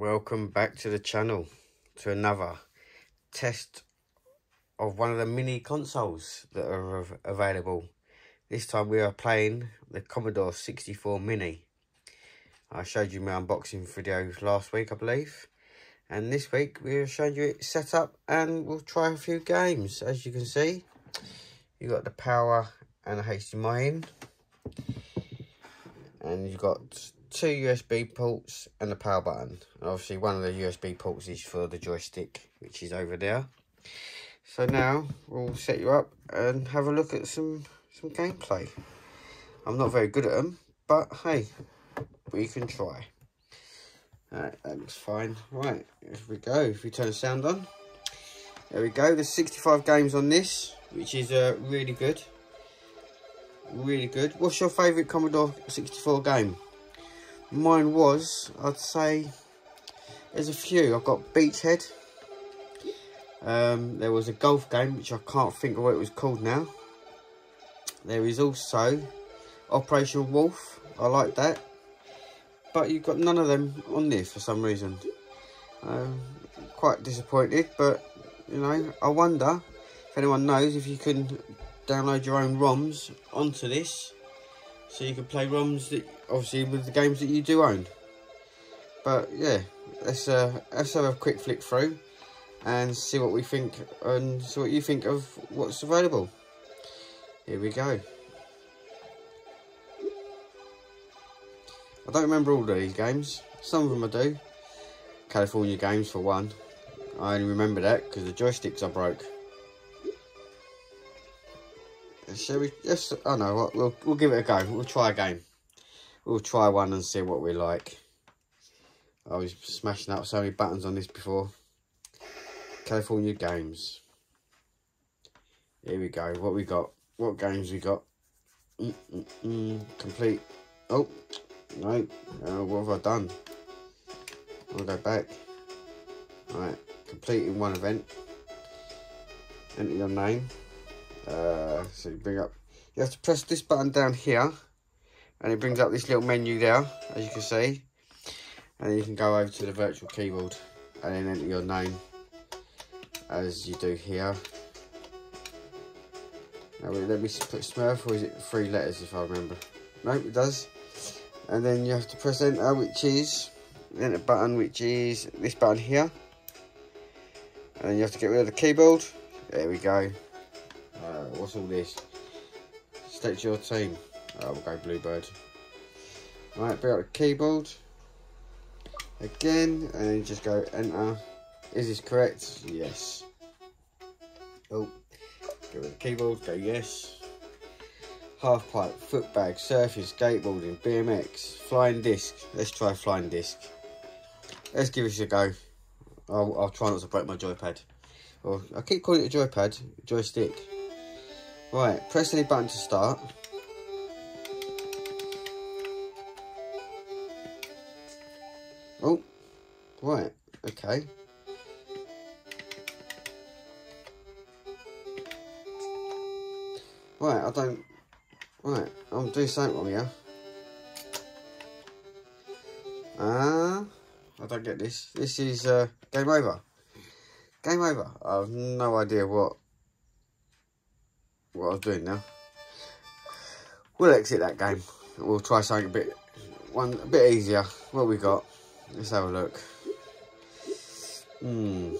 welcome back to the channel to another test of one of the mini consoles that are available. This time we are playing the Commodore 64 Mini. I showed you my unboxing video last week I believe. And this week we're showing you it set up and we'll try a few games. As you can see you got the power and a HDMI in. And you've got two USB ports and a power button. Obviously one of the USB ports is for the joystick, which is over there. So now we'll set you up and have a look at some, some gameplay. I'm not very good at them, but hey, we can try. Alright, that looks fine. Right, here we go. If we turn the sound on. There we go. There's 65 games on this, which is uh, really good. Really good. What's your favourite Commodore 64 game? Mine was, I'd say, there's a few. I've got Beachhead. Um, there was a golf game, which I can't think of what it was called now. There is also Operation Wolf. I like that. But you've got none of them on there for some reason. Um, quite disappointed, but, you know, I wonder if anyone knows if you can download your own ROMs onto this so you can play ROMs that obviously with the games that you do own. But yeah, let's uh, let's have a quick flick through and see what we think and see what you think of what's available. Here we go. I don't remember all of these games. Some of them I do. California games for one. I only remember that because the joysticks are broke. Shall we just, I know what, we'll, we'll give it a go. We'll try a game. We'll try one and see what we like. I was smashing up so many buttons on this before. California Games. Here we go. What we got? What games we got? Mm -mm -mm. Complete. Oh, no. Uh, what have I done? I'll go back. Alright. Completing one event. Enter your name. Uh, so you bring up, you have to press this button down here and it brings up this little menu there, as you can see. And you can go over to the virtual keyboard and then enter your name as you do here. Now let me put Smurf or is it three letters if I remember? No, it does. And then you have to press enter which is, enter button which is this button here. And you have to get rid of the keyboard. There we go. What's all this? Select your team. Oh, we'll go Bluebird. Right, bring up the keyboard. Again, and then just go enter. Is this correct? Yes. Oh, go with the keyboard, go yes. Half pipe, foot bag, surfing, skateboarding, BMX, flying disc. Let's try flying disc. Let's give this a go. I'll, I'll try not to break my joypad. Or I keep calling it a joypad, joystick. Right, press any button to start. Oh, right, okay. Right, I don't... Right, I'm doing something wrong here. Ah, uh, I don't get this. This is uh, game over. Game over. I have no idea what what I was doing now. We'll exit that game. We'll try something a bit one a bit easier. What we got? Let's have a look. Hmm.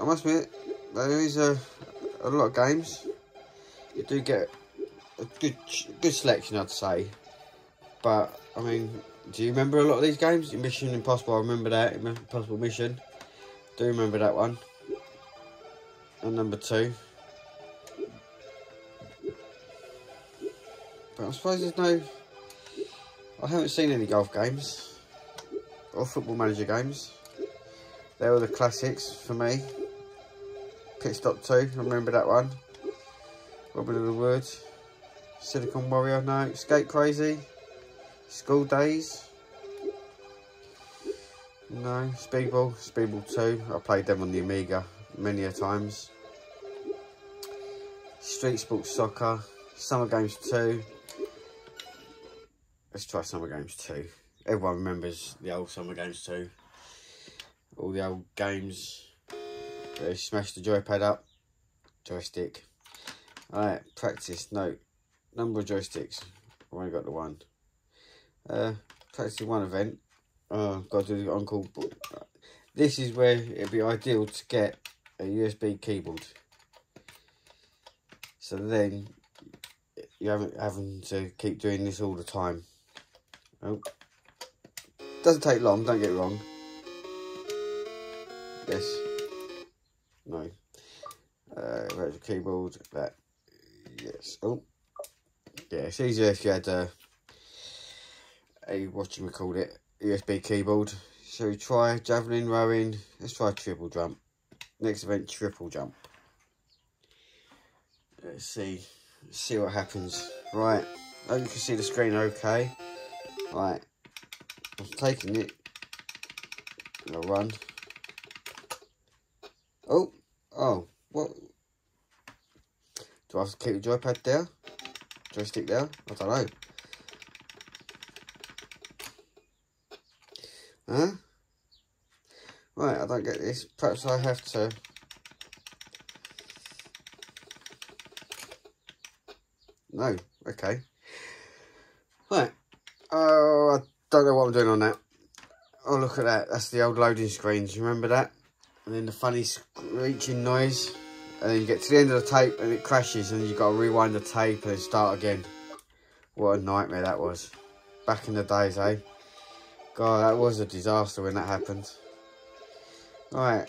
I must admit, there is a, a lot of games. You do get a good good selection, I'd say. But, I mean, do you remember a lot of these games? Mission Impossible, I remember that. Impossible Mission. Do remember that one. And number two. But I suppose there's no... I haven't seen any golf games. Or football manager games. They were the classics for me. Pit Stop 2, I remember that one. Robin of the Woods. Silicon Warrior, no. Skate Crazy. School Days. No, Speedball, Speedball 2. I played them on the Amiga many a times. Street Sports Soccer, Summer Games 2, let's try Summer Games 2. Everyone remembers the old Summer Games 2. All the old games. They smash the joypad up. Joystick. Alright, practice. Note. Number of joysticks. I've only got the one. Uh, practice one event. Oh, got to do the on-call. This is where it'd be ideal to get a USB keyboard. So then you haven't having to keep doing this all the time. Oh. Doesn't take long, don't get wrong. Yes. No. Uh, virtual keyboard, that. Yes. Oh. Yeah, it's easier if you had a, a what you call it, USB keyboard. So try javelin rowing. Let's try triple jump. Next event, triple jump. Let's see. Let's see what happens. Right. You can see the screen okay. Right. I'm taking it. I'll run. Oh. Oh. What? Do I have to keep the joypad there? Joystick there? I don't know. Get this. Perhaps I have to... No, okay. Right. Oh, I don't know what I'm doing on that. Oh, look at that. That's the old loading screens. Remember that? And then the funny screeching noise. And then you get to the end of the tape and it crashes and you've got to rewind the tape and start again. What a nightmare that was. Back in the days, eh? God, that was a disaster when that happened. Right.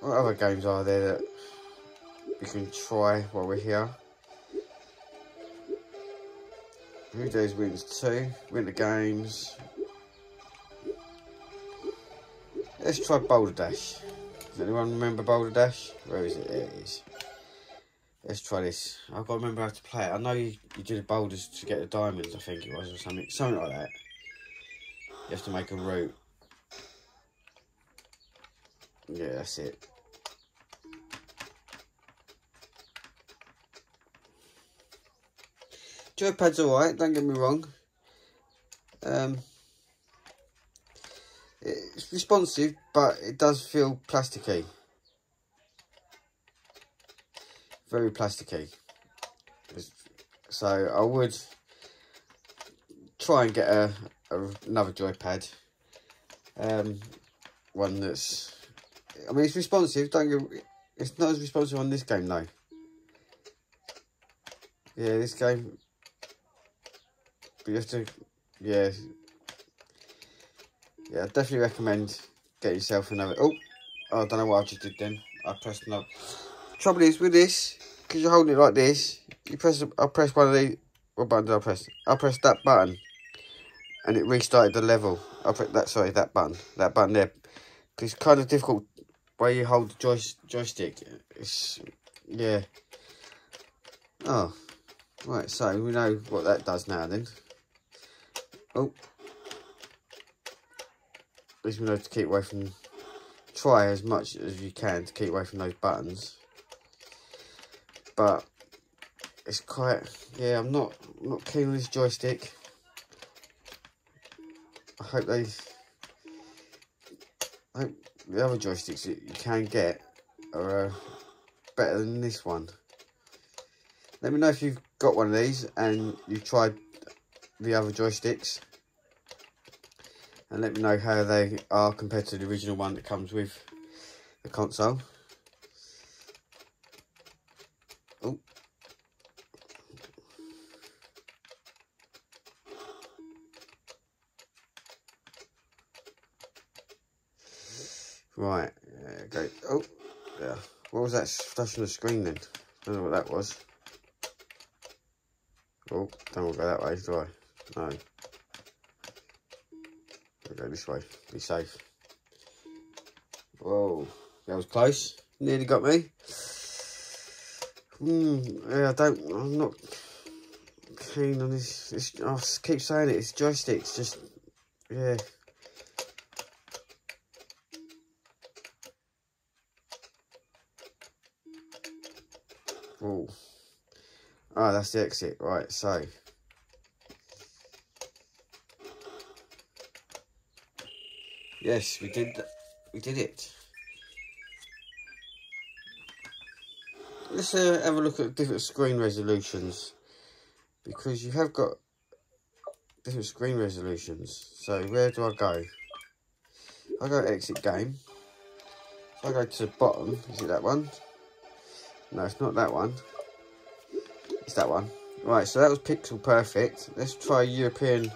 What other games are there that we can try while we're here? Who Dares Wins two? Winter Games. Let's try Boulder Dash. Does anyone remember Boulder Dash? Where is it? There it is. Let's try this. I've got to remember how to play it. I know you, you did the boulders to get the diamonds, I think it was, or something. Something like that. You have to make a route. Yeah, that's it. Joypad's alright, don't get me wrong. Um, it's responsive, but it does feel plasticky. Very plasticky. So I would try and get a, a another joypad. Um, one that's, I mean, it's responsive. Don't get, it's not as responsive on this game though. Yeah, this game but you have to, yeah, yeah, I definitely recommend get yourself another. Oh, I don't know what I just did then. I pressed no. Trouble is with this, because you're holding it like this, you press. I press one of these. What button did I press? I pressed that button, and it restarted the level. I press that. Sorry, that button. That button there. It's kind of difficult where you hold the joy, joystick. It's yeah. Oh, right. So we know what that does now then. Oh. At least we know to keep away from... Try as much as you can to keep away from those buttons. But... It's quite... Yeah, I'm not, I'm not keen on this joystick. I hope they... The other joysticks that you can get are uh, better than this one. Let me know if you've got one of these and you've tried the other joysticks and let me know how they are compared to the original one that comes with the console. Right, go. Oh, yeah. What was that flashing the screen then? I don't know what that was. Oh, don't want to go that way, do I? No. I'll go this way. Be safe. Whoa. That was close. Nearly got me. Hmm. Yeah, I don't... I'm not keen on this. It's, I keep saying it. It's joysticks. Just... Yeah. Oh. Oh, that's the exit. Right, so. Yes, we did we did it. Let's uh, have a look at different screen resolutions because you have got different screen resolutions. So where do I go? I go exit game. I go to the bottom, is it that one? No, it's not that one. It's that one. Right, so that was pixel perfect. Let's try European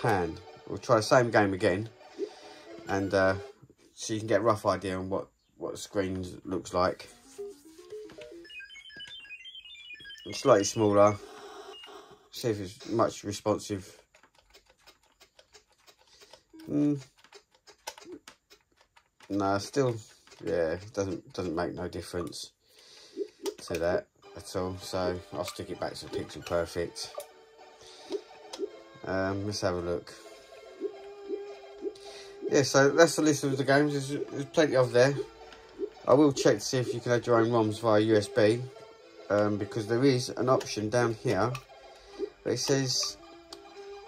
pan. We'll try the same game again. And uh, so you can get a rough idea on what, what the screen looks like. It's slightly smaller. See if it's much responsive. Mm. No, still, yeah, doesn't doesn't make no difference to that at all. So I'll stick it back to Pixel Perfect. Um, let's have a look. Yeah, so that's the list of the games. There's, there's plenty of there. I will check to see if you can add your own ROMs via USB um, because there is an option down here it says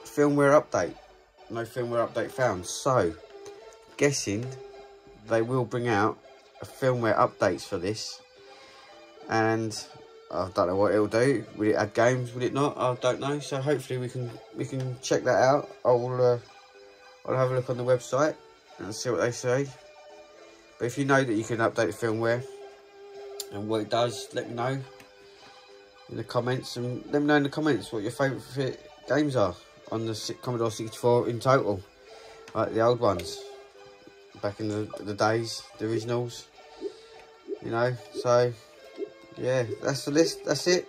firmware update no firmware update found so guessing they will bring out a firmware updates for this and I don't know what it'll do will it add games will it not I don't know so hopefully we can we can check that out I'll uh, I'll have a look on the website and see what they say but if you know that you can update the firmware and what it does let me know in the comments and let me know in the comments what your favourite games are on the Commodore 64 in total. Like the old ones. Back in the, the days, the originals. You know, so yeah, that's the list. That's it.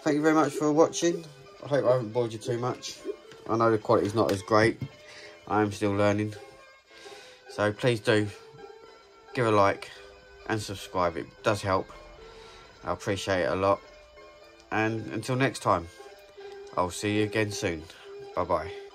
Thank you very much for watching. I hope I haven't bored you too much. I know the quality's not as great. I am still learning. So please do give a like and subscribe. It does help. I appreciate it a lot. And until next time, I'll see you again soon. Bye bye.